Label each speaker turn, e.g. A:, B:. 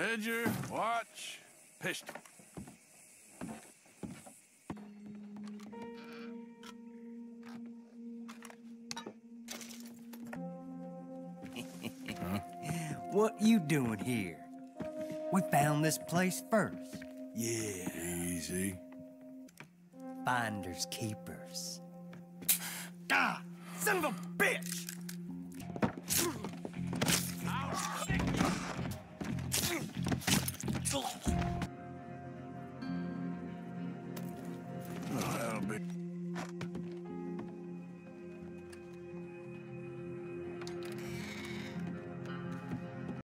A: Ledger, watch, pistol.
B: What you doing here? We found this place first.
A: Yeah. Easy.
B: Finders keepers. God, son of a bitch! I'll be...